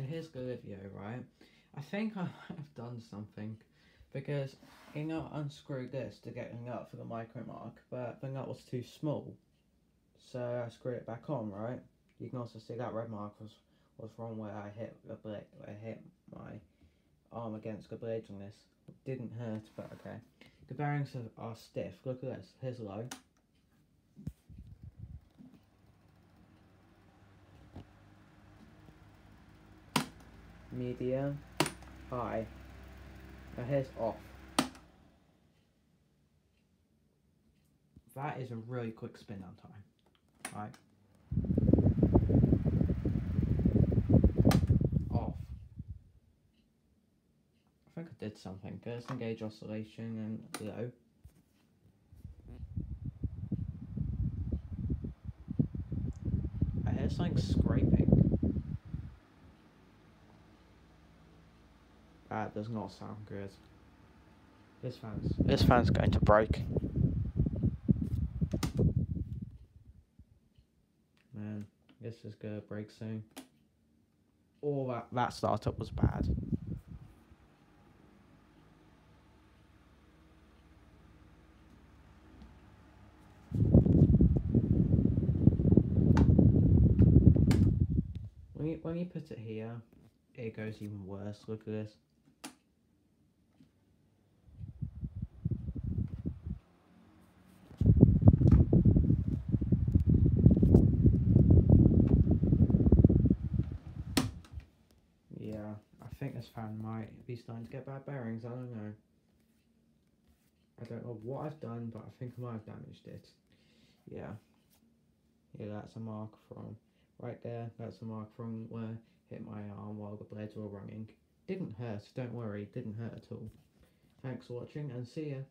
So here's Livivo, right? I think I have done something because you know unscrewed this to get the nut for the micro mark, but the nut was too small. So I screwed it back on, right? You can also see that red mark was, was from where I hit the blade, I hit my arm against the blade on this. It didn't hurt, but okay. The bearings are, are stiff. Look at this. Here's low. Medium. High. Now here's off. That is a really quick spin down time. Right. Off. I think I did something. First engage oscillation and low. I hear something scraping. That does not sound good. This fan's this fan's going to break. Man, this is gonna break soon. Oh, that that startup was bad. When you, when you put it here, it goes even worse. Look at this. Yeah, I think this fan might be starting to get bad bearings. I don't know. I don't know what I've done, but I think I might have damaged it. Yeah. Yeah, that's a mark from right there. That's a mark from where hit my arm while the blades were running. Didn't hurt, don't worry, didn't hurt at all. Thanks for watching and see ya.